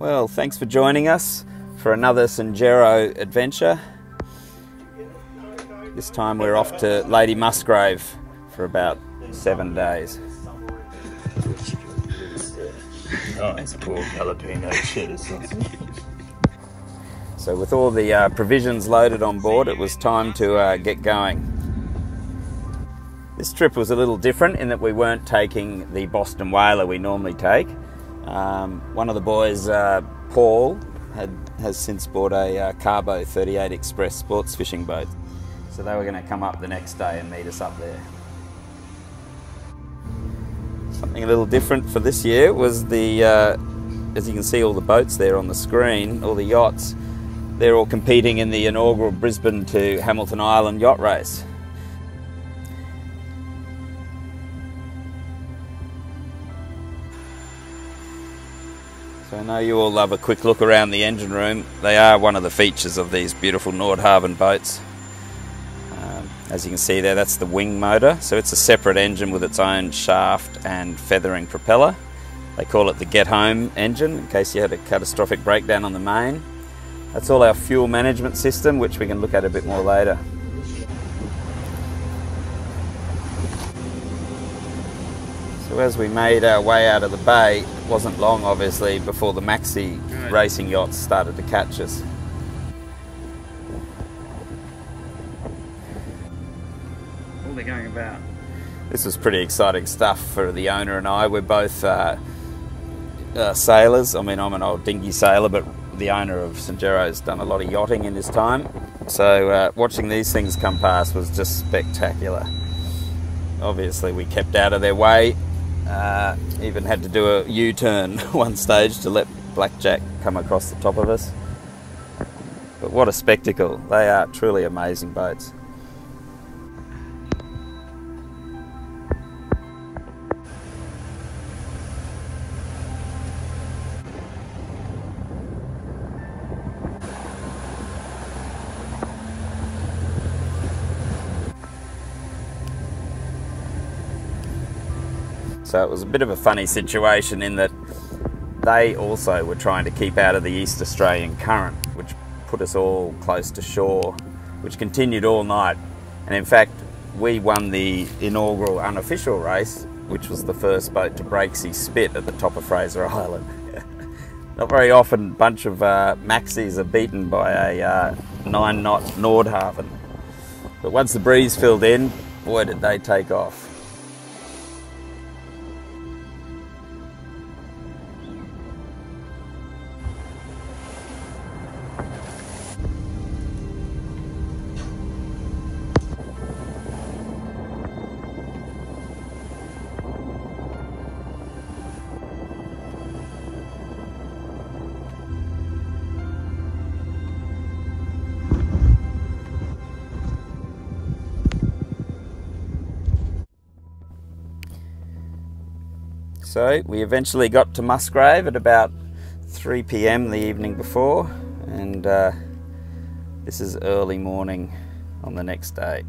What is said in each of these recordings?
Well, thanks for joining us for another Senjero adventure. This time we're off to Lady Musgrave for about seven days. Oh, it's poor jalapeno cheddar sausage. So, with all the uh, provisions loaded on board, it was time to uh, get going. This trip was a little different in that we weren't taking the Boston Whaler we normally take. Um, one of the boys, uh, Paul, had, has since bought a uh, Cabo 38 Express sports fishing boat. So they were going to come up the next day and meet us up there. Something a little different for this year was the, uh, as you can see, all the boats there on the screen, all the yachts, they're all competing in the inaugural Brisbane to Hamilton Island yacht race. So I know you all love a quick look around the engine room. They are one of the features of these beautiful Nordhavn boats. Um, as you can see there, that's the wing motor. So it's a separate engine with its own shaft and feathering propeller. They call it the get home engine in case you had a catastrophic breakdown on the main. That's all our fuel management system, which we can look at a bit more later. So as we made our way out of the bay, it wasn't long obviously before the maxi Right. racing yachts started to catch us. What are they going about? This was pretty exciting stuff for the owner and I. We're both uh, uh, sailors. I mean, I'm an old dinghy sailor, but the owner of Senjero's done a lot of yachting in his time. So uh, watching these things come past was just spectacular. Obviously, we kept out of their way. Uh, even had to do a U-turn one stage to let Blackjack come across the top of us. But what a spectacle! They are truly amazing boats. So it was a bit of a funny situation in that they also were trying to keep out of the East Australian current, which put us all close to shore, which continued all night. And in fact, we won the inaugural unofficial race, which was the first boat to Breaksea Spit at the top of Fraser Island. Not very often, a bunch of uh, maxis are beaten by a uh, nine knot Nordhavn. But once the breeze filled in, boy, did they take off. So we eventually got to Musgrave at about 3 pm the evening before, and uh, this is early morning on the next day.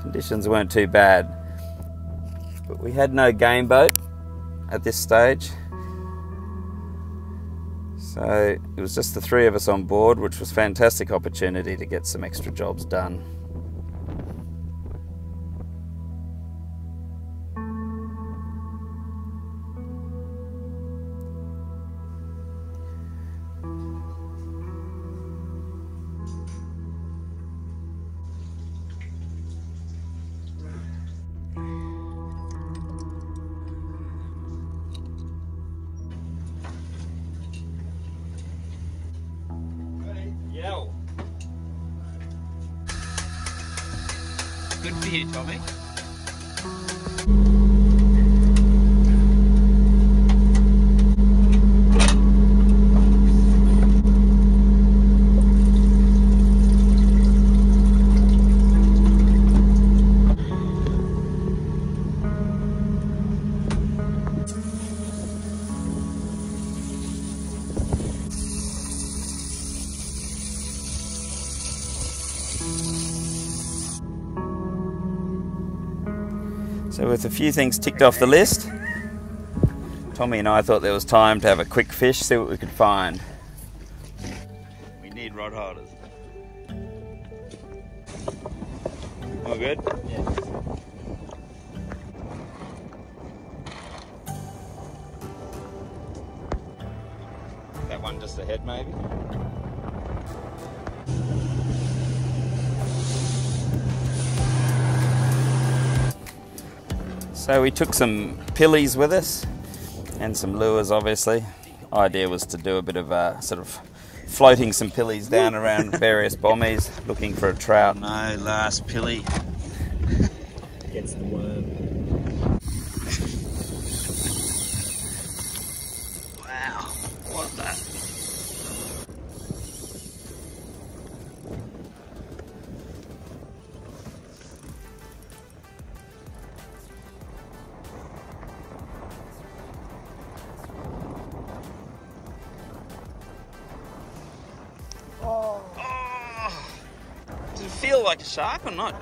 Conditions weren't too bad, but we had no game boat at this stage. So it was just the three of us on board, which was fantastic opportunity to get some extra jobs done. Good for you, Tommy. With a few things ticked off the list, Tommy and I thought there was time to have a quick fish, see what we could find. We need rod holders. All good? Yeah. That one just ahead, maybe? So we took some pillies with us and some lures, obviously. Idea was to do a bit of uh, sort of floating some pillies down around various bommies, looking for a trout. No, last pilly. Feel like a shark or not?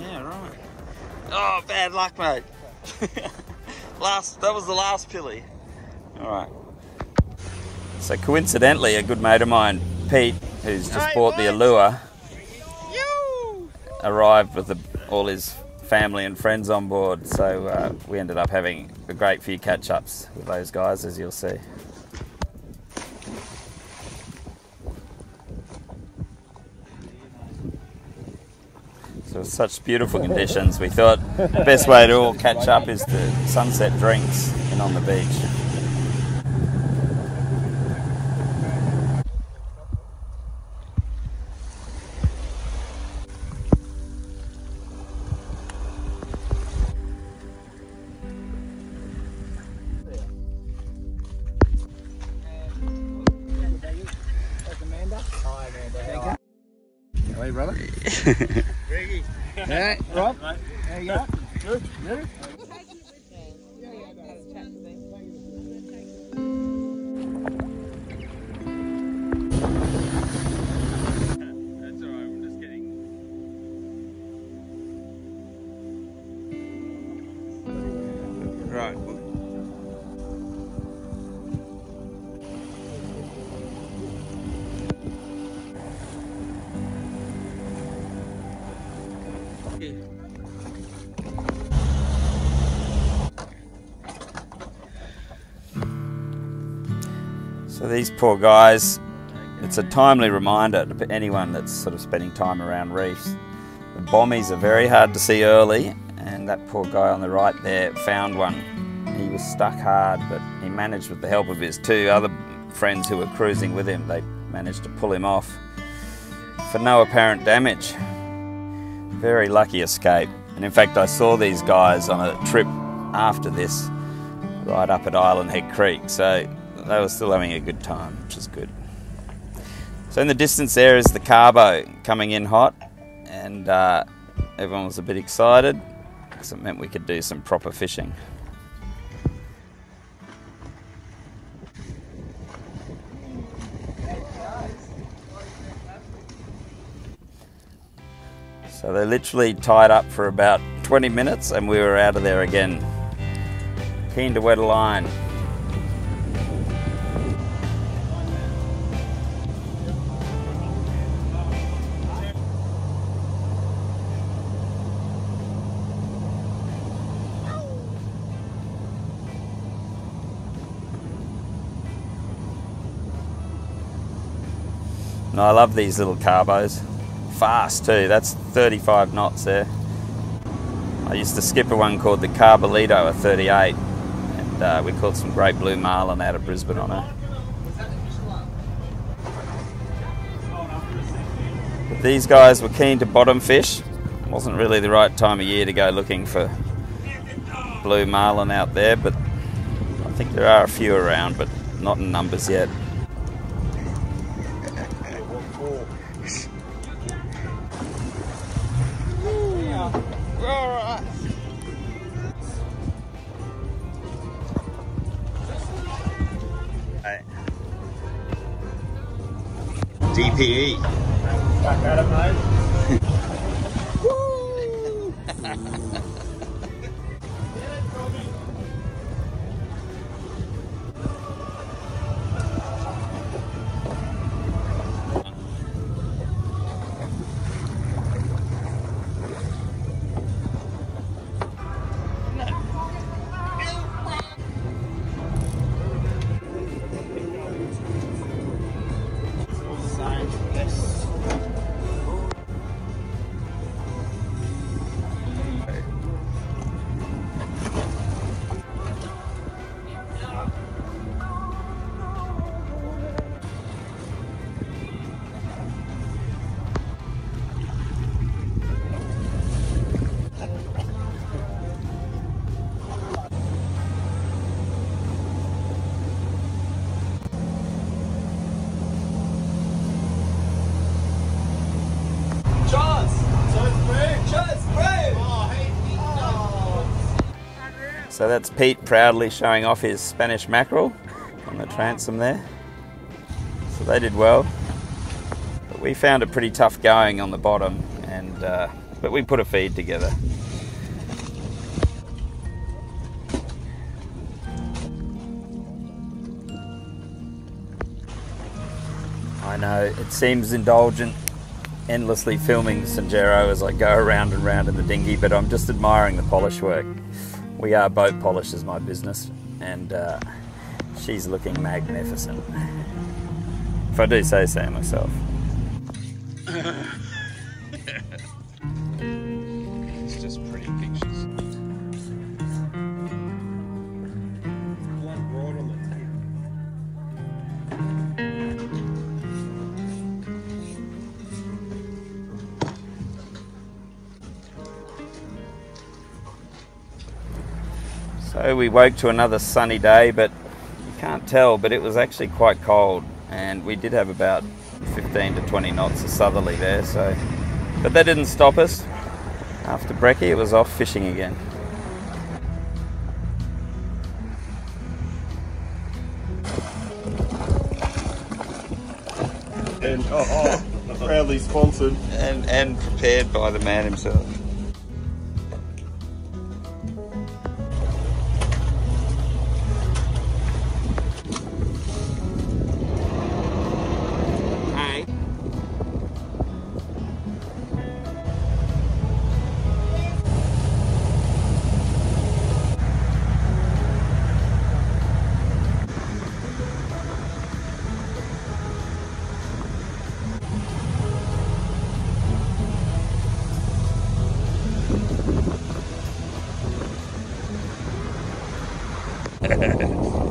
Yeah, right. Oh, bad luck, mate. last, that was the last pilly. All right. So coincidentally, a good mate of mine, Pete, who's just Hey, bought the allure, arrived with the, all his family and friends on board. So uh, we ended up having a great few catch-ups with those guys, as you'll see. Such beautiful conditions, we thought the best way to all catch up is the sunset drinks in on the beach. How are you, brother? yeah, Rob. There you go. Good. Good. So these poor guys, it's a timely reminder to anyone that's sort of spending time around reefs. The bommies are very hard to see early, and that poor guy on the right there found one. He was stuck hard, but he managed with the help of his two other friends who were cruising with him. They managed to pull him off for no apparent damage. Very lucky escape. And in fact, I saw these guys on a trip after this, right up at Island Head Creek. So they were still having a good time, which is good. So in the distance there is the Cabo coming in hot, and uh, everyone was a bit excited because it meant we could do some proper fishing. So they literally tied up for about 20 minutes and we were out of there again. Keen to wet a line. No, I love these little Cabos. Fast too, that's 35 knots there. I used to skip a one called the Carbolito, a 38, and uh, we caught some great blue marlin out of Brisbane on her. But these guys were keen to bottom fish. Wasn't really the right time of year to go looking for blue marlin out there, but I think there are a few around, but not in numbers yet. So that's Pete proudly showing off his Spanish mackerel on the transom there. So they did well. But we found it pretty tough going on the bottom, and uh, but we put a feed together. I know it seems indulgent, endlessly filming Senjero as I go around and round in the dinghy, but I'm just admiring the polish work. We are boat polishers, my business, and uh, she's looking magnificent. If I do say so myself. We woke to another sunny day, but you can't tell, but it was actually quite cold, and we did have about 15 to 20 knots of southerly there. So, but that didn't stop us. After brekkie, it was off fishing again. And oh, oh proudly sponsored. And and prepared by the man himself. Hey. Boo. Oh, little mackerel.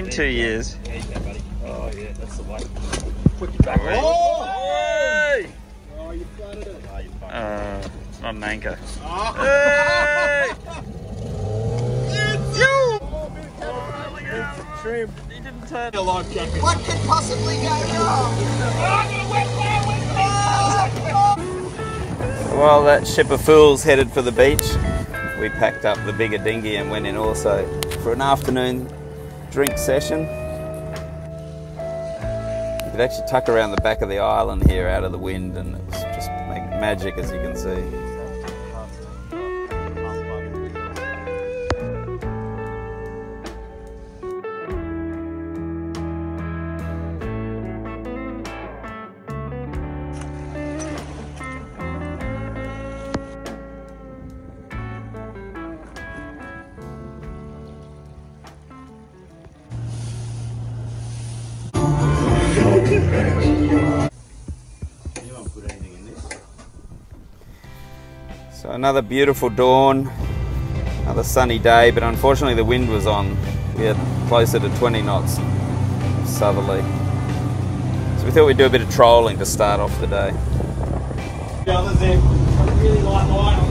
It's been two years. Oh yeah, that's the way. Oh! Oh, you flooded it. Oh, you fucking Uh, not an anchor. Oh. Hey! It's a trim. He didn't turn Your life jacket. What could possibly go wrong? While that ship of fools headed for the beach, we packed up the bigger dinghy and went in also for an afternoon drink session. You could actually tuck around the back of the island here out of the wind and it was just mag- magic as you can see. So another beautiful dawn, another sunny day, but unfortunately the wind was on. We had closer to 20 knots southerly. So we thought we'd do a bit of trolling to start off the day. The others. I really line.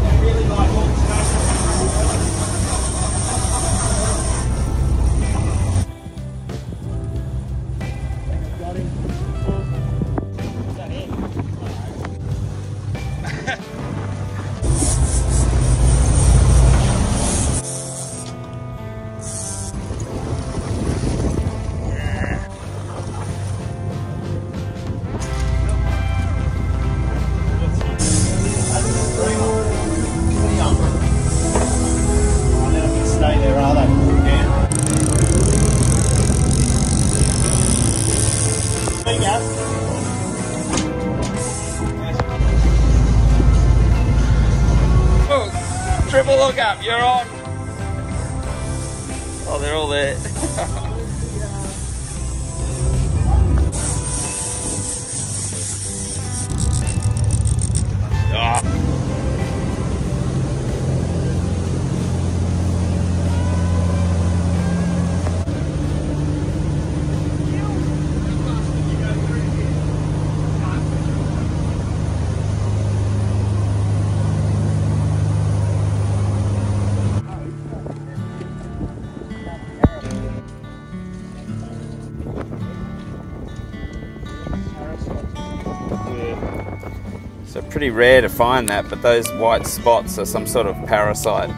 Pretty rare to find that, but those white spots are some sort of parasite.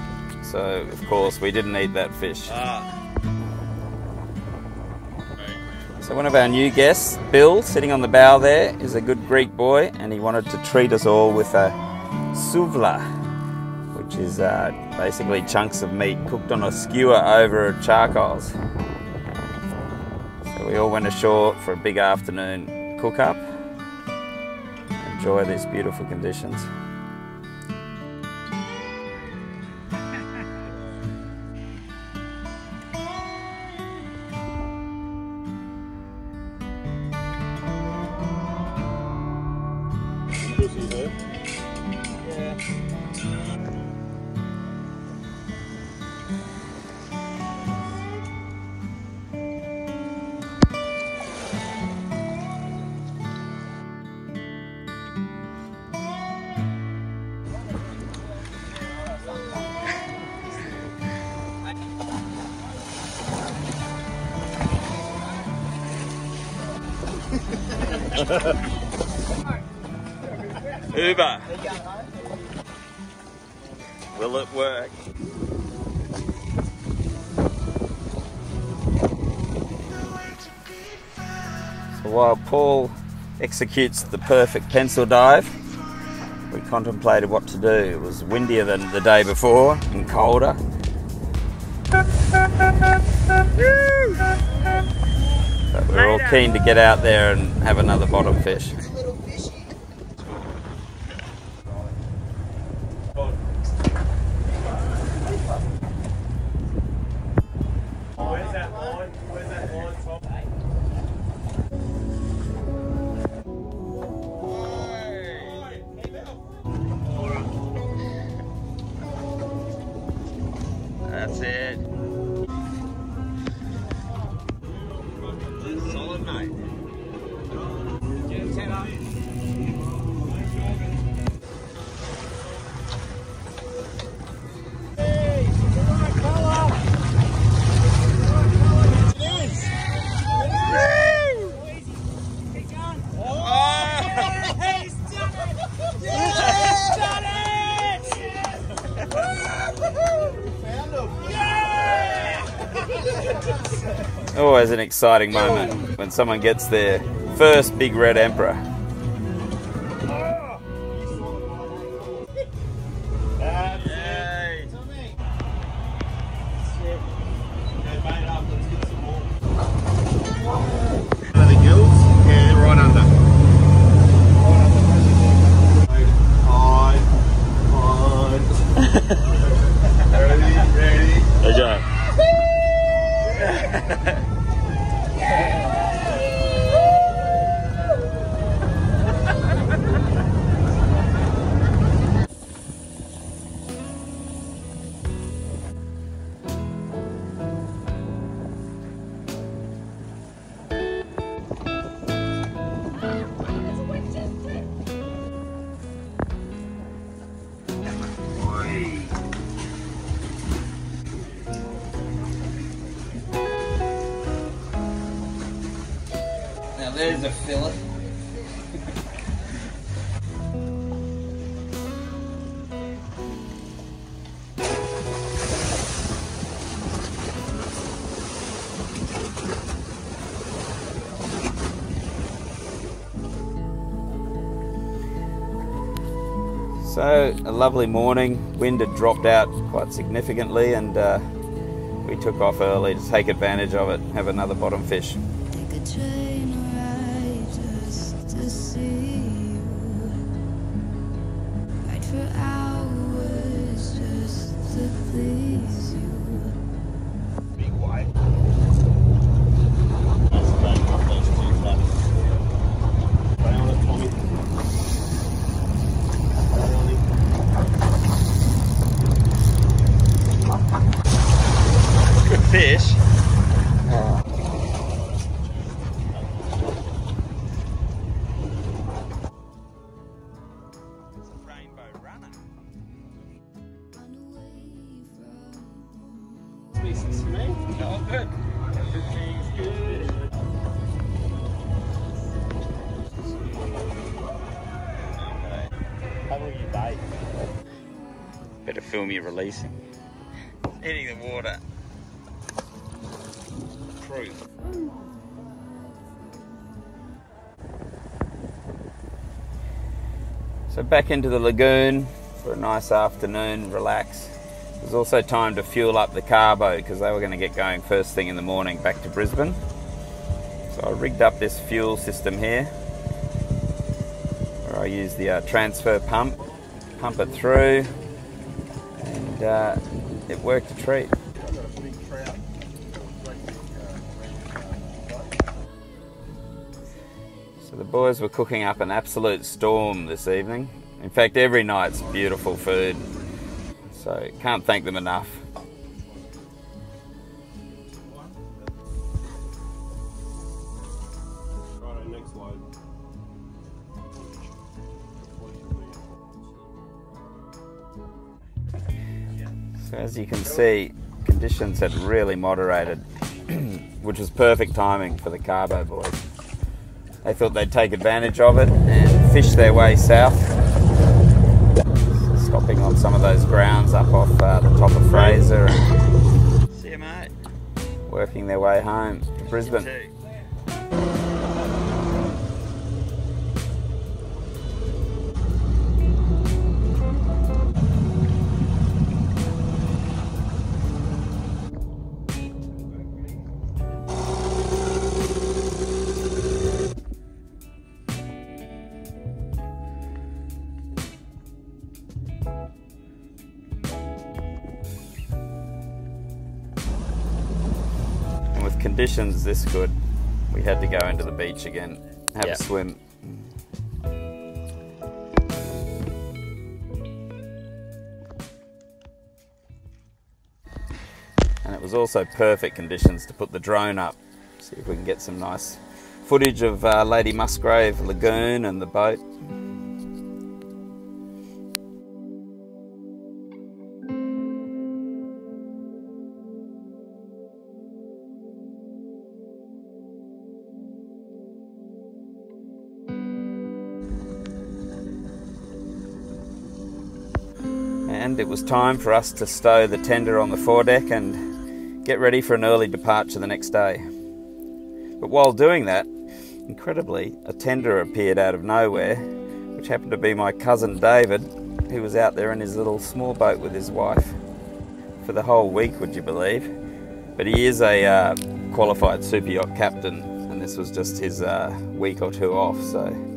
So of course we didn't eat that fish. So one of our new guests, Bill, sitting on the bow there, is a good Greek boy, and he wanted to treat us all with a souvla, which is uh, basically chunks of meat cooked on a skewer over charcoals. So we all went ashore for a big afternoon cook up enjoy these beautiful conditions. While Paul executes the perfect pencil dive, we contemplated what to do. It was windier than the day before and colder. But we're all keen to get out there and have another bottom fish. Always an exciting moment when someone gets their first big red emperor. So, a lovely morning. Wind had dropped out quite significantly, and uh, we took off early to take advantage of it, have another bottom fish. All good. Everything's good. How will you? Better film you releasing. Eating the water. Proof. So back into the lagoon for a nice afternoon, relax. There's also time to fuel up the Cabo because they were going to get going first thing in the morning back to Brisbane. So I rigged up this fuel system here where I use the uh, transfer pump, pump it through, and uh, it worked a treat. So the boys were cooking up an absolute storm this evening. In fact, every night's beautiful food. So can't thank them enough. So as you can see, conditions had really moderated, which was perfect timing for the Cabo boys. They thought they'd take advantage of it and fish their way south, some of those grounds up off uh, the top of Fraser and See you, mate. working their way home to Brisbane. Conditions this good, we had to go into the beach again, have Yep. a swim. And it was also perfect conditions to put the drone up. See if we can get some nice footage of uh, Lady Musgrave Lagoon and the boat. And it was time for us to stow the tender on the foredeck and get ready for an early departure the next day. But while doing that, incredibly, a tender appeared out of nowhere, which happened to be my cousin David, who was out there in his little small boat with his wife for the whole week, would you believe? But he is a uh, qualified super yacht captain, and this was just his uh, week or two off, so.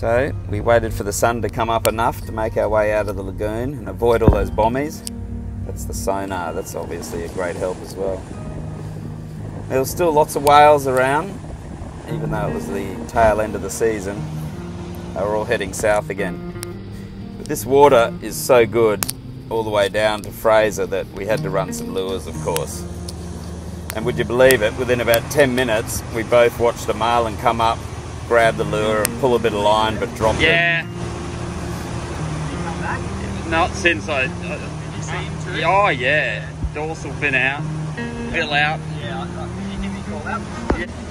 So we waited for the sun to come up enough to make our way out of the lagoon and avoid all those bombies. That's the sonar, that's obviously a great help as well. There were still lots of whales around, even though it was the tail end of the season. They were all heading south again. But this water is so good all the way down to Fraser that we had to run some lures, of course. And would you believe it, within about 10 minutes, we both watched a marlin come up, grab the lure, and pull a bit of line, but drop it. Yeah. Not since I. I oh yeah, dorsal fin out, bill out. Yeah, can you give me a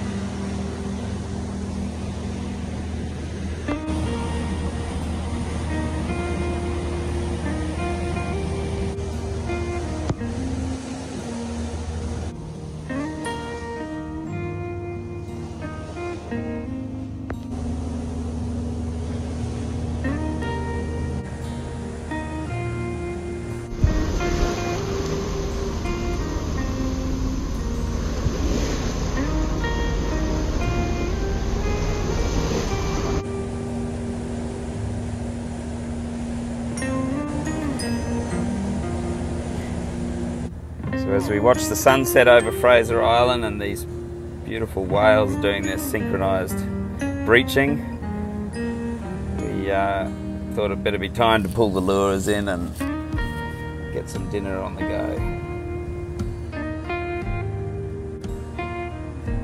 As we watch the sunset over Fraser Island and these beautiful whales doing their synchronised breaching, we uh, thought it better be time to pull the lures in and get some dinner on the go.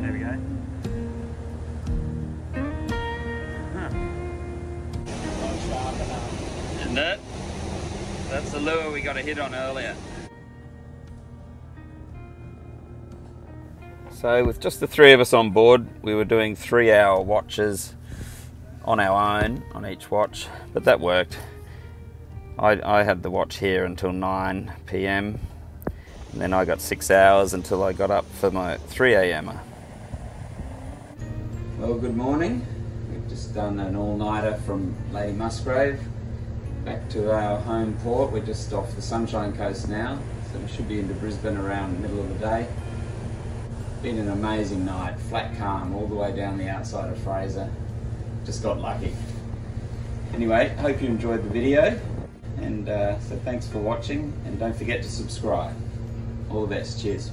There we go. Isn't it? That's the lure we got a hit on earlier. So, with just the three of us on board, we were doing three hour watches on our own on each watch, but that worked. I, I had the watch here until 9 pm, and then I got six hours until I got up for my 3 am. Well, good morning. We've just done an all nighter from Lady Musgrave back to our home port. We're just off the Sunshine Coast now, so we should be into Brisbane around the middle of the day. Been an amazing night, flat calm all the way down the outside of Fraser. Just got lucky. Anyway, hope you enjoyed the video, and uh, so thanks for watching, and don't forget to subscribe. All the best, cheers.